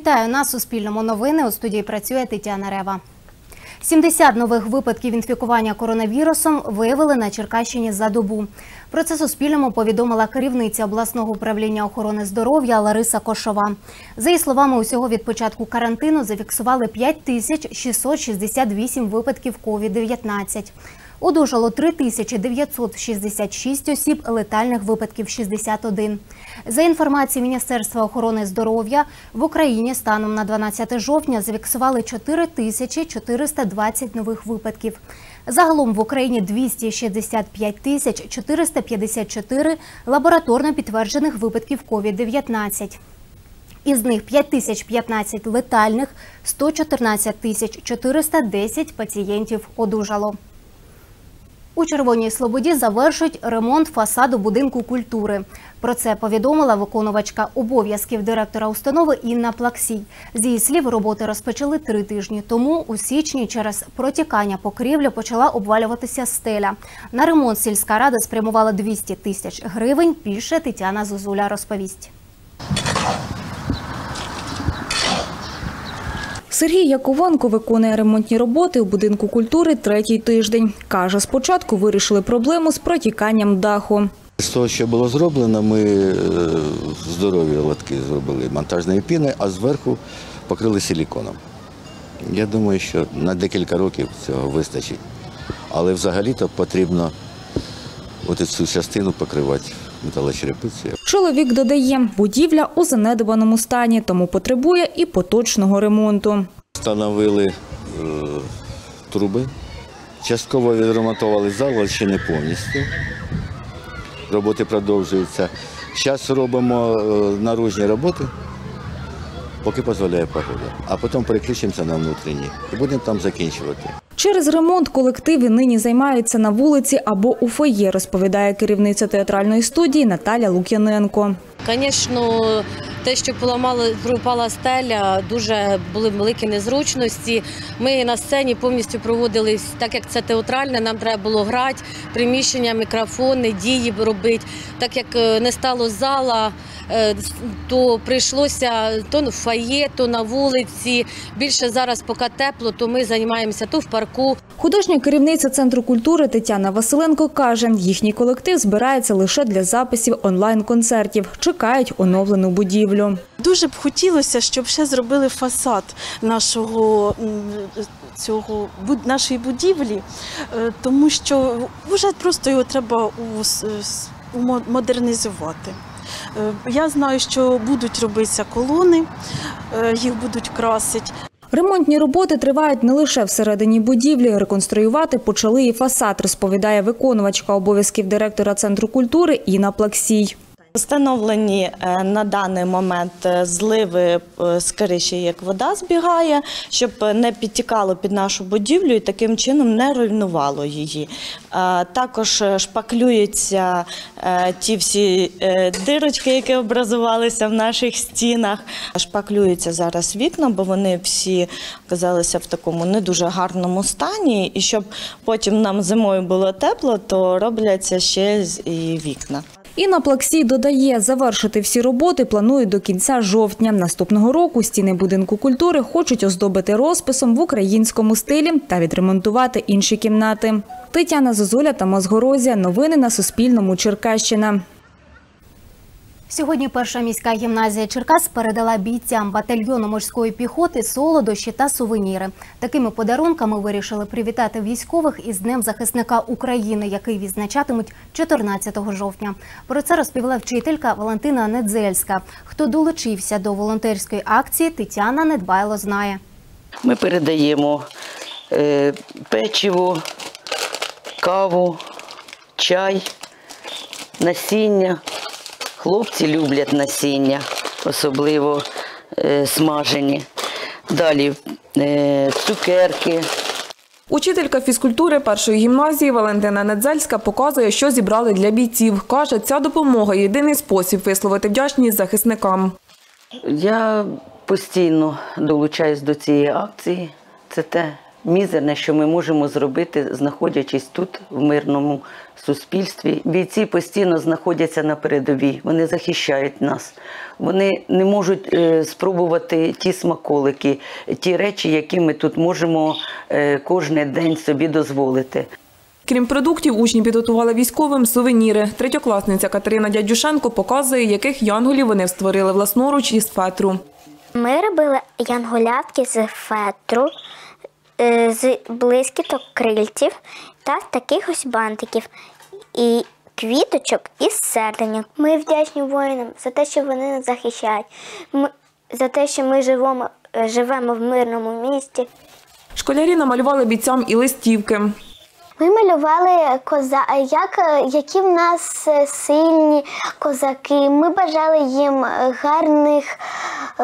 Вітаю на Суспільному новини. У студії працює Тетяна Рева. 70 нових випадків інфікування коронавірусом виявили на Черкащині за добу. Про це Суспільному повідомила керівниця обласного управління охорони здоров'я Лариса Кошова. За її словами, усього від початку карантину зафіксували 5668 випадків COVID-19. Одужало 3966 осіб, летальних випадків 61. За інформацією Міністерства охорони здоров'я, в Україні станом на 12 жовтня зафіксували 4420 нових випадків. Загалом в Україні 265 тисяч 454 лабораторно підтверджених випадків COVID-19. Із них 5015 летальних, 114 тисяч 410 пацієнтів одужало. У Червоній Слободі завершують ремонт фасаду будинку культури. Про це повідомила виконувачка обов'язків директора установи Інна Плаксій. З її слів, роботи розпочали три тижні тому. У січні через протікання покрівлі почала обвалюватися стеля. На ремонт сільська рада спрямувала 200 тисяч гривень. Більше Тетяна Зозуля розповість. Сергій Яковенко виконує ремонтні роботи у будинку культури третій тиждень. Каже, спочатку вирішили проблему з протіканням даху. З того, що було зроблено, ми е, здорові лотки зробили монтажної піни, а зверху покрили силіконом. Я думаю, що на декілька років цього вистачить. Але взагалі-то потрібно от цю частину покривати металочерепицею. Чоловік додає, будівля у занедбаному стані, тому потребує і поточного ремонту. Встановили е, труби, частково відремонтували зал, але ще не повністю. Роботи продовжуються. Зараз робимо е, наружні роботи, поки дозволяє погода. А потім переключимося на внутрішні і будемо там закінчувати. Через ремонт колективи нині займаються на вулиці або у фоє, розповідає керівниця театральної студії Наталя Лук'яненко. Звісно, те, що поламали, пропала стеля, дуже були великі незручності. Ми на сцені повністю проводились, так як це театральне, нам треба було грати, приміщення, мікрофони, дії робити. Так як е, не стало зала, е, то прийшлося то в фає, то на вулиці. Більше зараз, поки тепло, то ми займаємося то в парку. Художня керівниця центру культури Тетяна Василенко каже, їхній колектив збирається лише для записів онлайн-концертів. Чекають оновлену будівлю. Дуже б хотілося, щоб ще зробили фасад нашого цього нашої будівлі, е, тому що вже просто його треба модернізувати. Е, Я знаю, що будуть робитися колони, е, їх будуть красити. Ремонтні роботи тривають не лише всередині будівлі. Реконструювати почали і фасад, розповідає виконувачка обов'язків директора центру культури Інна Плаксій. Встановлені е, на даний момент е, зливи е, з криші, як вода збігає, щоб не підтікало під нашу будівлю і таким чином не руйнувало її. Також шпаклюються ті всі дирочки, які образувалися в наших стінах. Шпаклюються зараз вікна, бо вони всі оказалися в такому не дуже гарному стані. І щоб потім нам зимою було тепло, то робляться ще і вікна. Інна Плаксій додає, завершити всі роботи планують до кінця жовтня. Наступного року стіни будинку культури хочуть оздобити розписом в українському стилі та відремонтувати інші кімнати. Тетяна Зозуля та Мозгорозія. Новини на Суспільному. Черкащина. Сьогодні перша міська гімназія Черкас передала бійцям батальйону морської піхоти солодощі та сувеніри. Такими подарунками вирішили привітати військових із Днем захисника України, який відзначатимуть 14 жовтня. Про це розповіла вчителька Валентина Недзельська. Хто долучився до волонтерської акції, Тетяна Недбайло знає. Ми передаємо е, печиво, каву, чай, насіння. Хлопці люблять насіння, особливо е, смажені. Далі е, цукерки, Учителька фізкультури першої гімназії Валентина Недзельська показує, що зібрали для бійців. Каже, ця допомога єдиний спосіб висловити вдячність захисникам. Я постійно долучаюсь до цієї акції. Це те, мізерне, що ми можемо зробити, знаходячись тут, в мирному суспільстві. Бійці постійно знаходяться на передовій, вони захищають нас. Вони не можуть е, спробувати ті смаколики, ті речі, які ми тут можемо е, кожен день собі дозволити. Крім продуктів, учні підготували військовим сувеніри. Третьокласниця Катерина Дядюшенко показує, яких янголів вони створили власноруч із фетру. Ми робили янголятки з фетру, з блискіток крильців та таких ось бантиків і квіточок із серденьок. Ми вдячні воїнам за те, що вони нас захищають, ми, за те, що ми живемо, е, живемо в мирному місті. Школярі намалювали бійцям і листівки. Ми малювали коза, як, е, які в нас е, сильні козаки. Ми бажали їм е, гарних, е,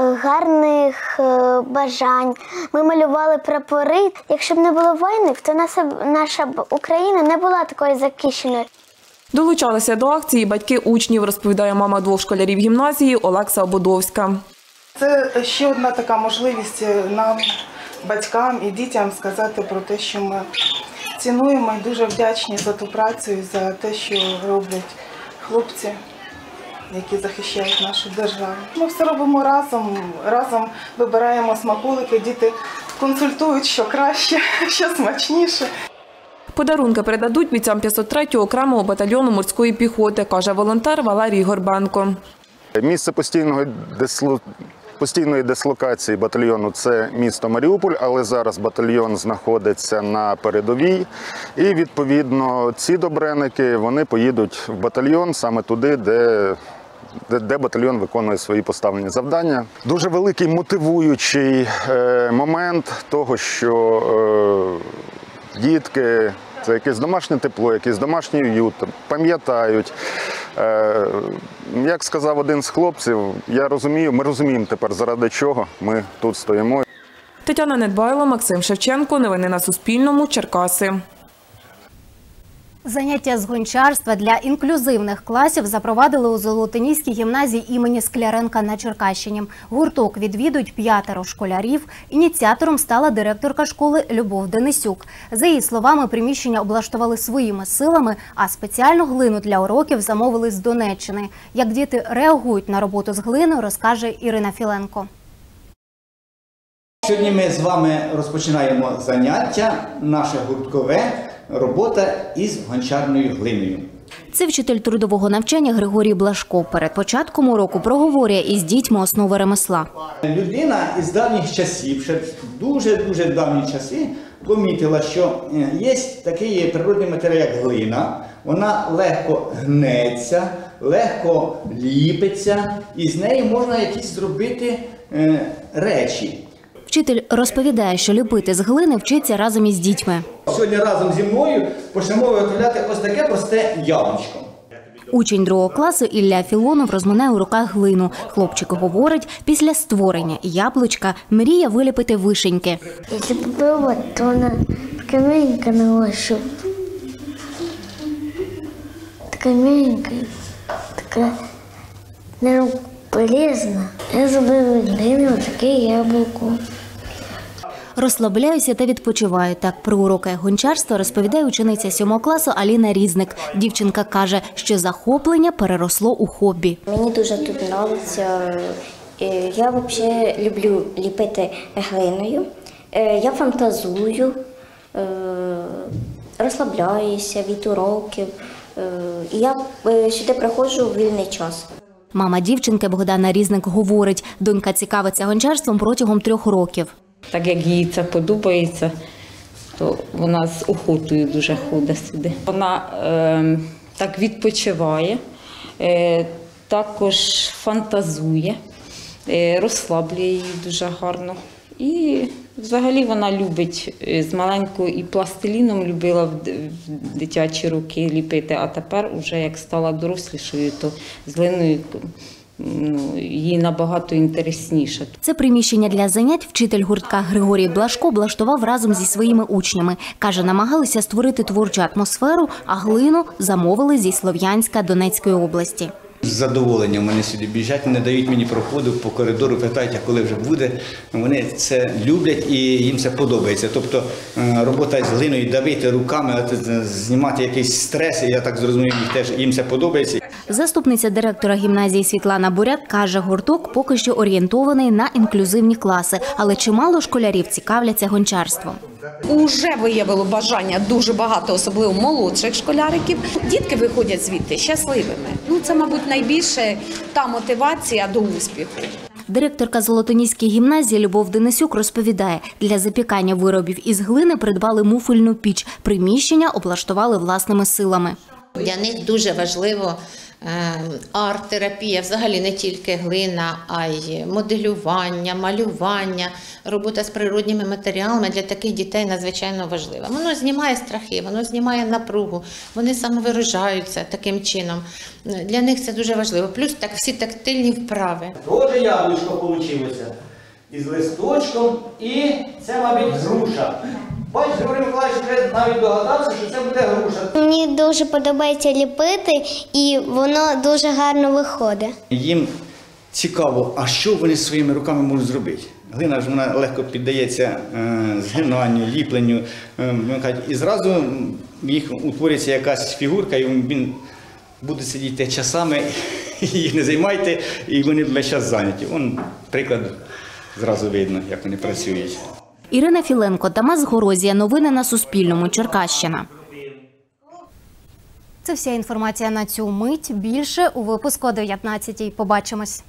гарних е, бажань. Ми малювали прапори. Якщо б не було воїнів, то наша, б- наша Україна не була такою захищеною. Долучалися до акції батьки учнів, розповідає мама двох школярів гімназії Олекса Ободовська. Це ще одна така можливість нам, батькам і дітям, сказати про те, що ми цінуємо і дуже вдячні за ту працю і за те, що роблять хлопці, які захищають нашу державу. Ми все робимо разом, разом вибираємо смаколики, діти консультують, що краще, що смачніше. Подарунки передадуть бійцям 503-го окремого батальйону морської піхоти, каже волонтер Валерій Горбенко. Місце постійного дисло... постійної дислокації батальйону це місто Маріуполь, але зараз батальйон знаходиться на передовій. І відповідно ці добреники вони поїдуть в батальйон саме туди, де. Де, батальйон виконує свої поставлені завдання. Дуже великий мотивуючий е, момент того, що е, дітки це якесь домашнє тепло, якийсь домашній уют, пам'ятають. Е, як сказав один з хлопців, я розумію, ми розуміємо тепер, заради чого ми тут стоїмо. Тетяна Недбайло, Максим Шевченко. Новини на Суспільному. Черкаси. Заняття з гончарства для інклюзивних класів запровадили у Золотиніській гімназії імені Скляренка на Черкащині. Гурток відвідують п'ятеро школярів. Ініціатором стала директорка школи Любов Денисюк. За її словами, приміщення облаштували своїми силами, а спеціальну глину для уроків замовили з Донеччини. Як діти реагують на роботу з глиною, розкаже Ірина Філенко. Сьогодні ми з вами розпочинаємо заняття, наше гурткове робота із гончарною глиною. Це вчитель трудового навчання Григорій Блашко. Перед початком уроку проговорює із дітьми основи ремесла. Людина із давніх часів, ще дуже-дуже давні часи, помітила, що е, є такий природний матеріал, як глина. Вона легко гнеться, легко ліпиться, і з неї можна якісь зробити е, речі. Вчитель розповідає, що ліпити з глини вчиться разом із дітьми. Сьогодні разом зі мною почнемо виготовляти ось таке просте яблучко. Учень другого класу Ілля Філонов розминає у руках глину. Хлопчик говорить, після створення яблучка мріє виліпити вишеньки. Якщо попробувати, то вона така м'ягенька на ощупь. Така м'ягенька, така неполезна. Я зробив від глини отаке яблуко. Розслабляюся та відпочиваю. Так про уроки гончарства розповідає учениця сьомого класу Аліна Різник. Дівчинка каже, що захоплення переросло у хобі. Мені дуже тут подобається. Е, Я взагалі люблю ліпити глиною. Е, Я фантазую, е, розслабляюся від уроків. І я сюди приходжу в вільний час. Мама дівчинки Богдана Різник говорить, донька цікавиться гончарством протягом трьох років. Так як їй це подобається, то вона з охотою дуже ходить сюди. Вона е, так відпочиває, е, також фантазує, е, розслаблює її дуже гарно. І взагалі вона любить е, з маленькою і пластиліном любила в дитячі роки ліпити, а тепер, уже як стала дорослішою, то з глиною їй набагато інтересніше. Це приміщення для занять вчитель гуртка Григорій Блашко облаштував разом зі своїми учнями. Каже, намагалися створити творчу атмосферу, а глину замовили зі Слов'янська Донецької області. З задоволенням вони сюди біжать, не дають мені проходу по коридору, питають, а коли вже буде. Вони це люблять і їм це подобається. Тобто е, робота з глиною, давити руками, знімати якийсь стрес, я так зрозумів, їх теж їм це подобається. Заступниця директора гімназії Світлана Буряк каже, гурток поки що орієнтований на інклюзивні класи, але чимало школярів цікавляться гончарством. Уже виявило бажання дуже багато, особливо молодших школяриків. Дітки виходять звідти щасливими. Ну це, мабуть, найбільше та мотивація до успіху. Директорка Золотоніської гімназії Любов Денисюк розповідає, для запікання виробів із глини придбали муфельну піч. Приміщення облаштували власними силами. Для них дуже важливо арт-терапія, взагалі не тільки глина, а й моделювання, малювання, робота з природніми матеріалами для таких дітей надзвичайно важлива. Воно знімає страхи, воно знімає напругу, вони самовиражаються таким чином. Для них це дуже важливо. Плюс так всі тактильні вправи. Тоже яблучко вийшло із листочком, і це, мабуть, груша. Бачиш, Григорій Миколаївич вже навіть догадався, що це буде груша. Мені дуже подобається ліпити, і воно дуже гарно виходить. Їм цікаво, а що вони своїми руками можуть зробити. Глина ж вона легко піддається е, згинанню, ліпленню. Е, і зразу в їх утворюється якась фігурка, і він буде сидіти часами, їх не займайте, і вони весь час зайняті. Вон приклад зразу видно, як вони працюють. Ірина Філенко, Тамас Горозія. Новини на Суспільному. Черкащина. Це вся інформація на цю мить. Більше у випуску о 19-й. Побачимось.